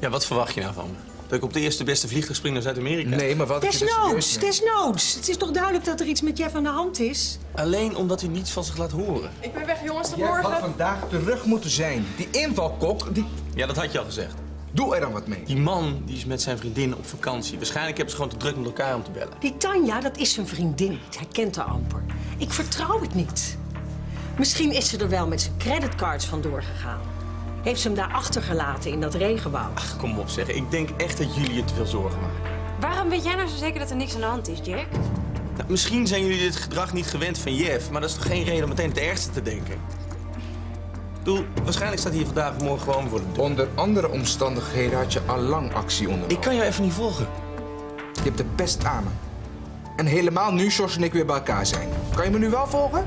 Ja, wat verwacht je nou van me? Dat ik op de eerste beste vliegtuig spring naar Zuid-Amerika? Nee, maar wat ik Desnoods, neem. desnoods. Het is toch duidelijk dat er iets met Jeff aan de hand is? Alleen omdat hij niets van zich laat horen. Ik ben weg, jongens. Tot Jij had morgen. vandaag terug moeten zijn. Die invalkok, die... Ja, dat had je al gezegd. Doe er dan wat mee. Die man die is met zijn vriendin op vakantie. Waarschijnlijk hebben ze gewoon te druk met elkaar om te bellen. Die Tanja, dat is zijn vriendin niet. Hij kent haar amper. Ik vertrouw het niet. Misschien is ze er wel met zijn creditcards vandoor gegaan. Heeft ze hem daar achtergelaten in dat regenwoud. Ach, kom op zeg. Ik denk echt dat jullie je te veel zorgen maken. Waarom weet jij nou zo zeker dat er niks aan de hand is, Jack? Nou, misschien zijn jullie dit gedrag niet gewend van Jeff, maar dat is toch geen reden om meteen het ergste te denken? Ik bedoel, waarschijnlijk staat hij hier vandaag of morgen gewoon voor de deur. Onder andere omstandigheden had je al lang actie ondernomen. Ik kan jou even niet volgen. Je hebt de pest aan me. En helemaal nu Jos en ik weer bij elkaar zijn. Kan je me nu wel volgen?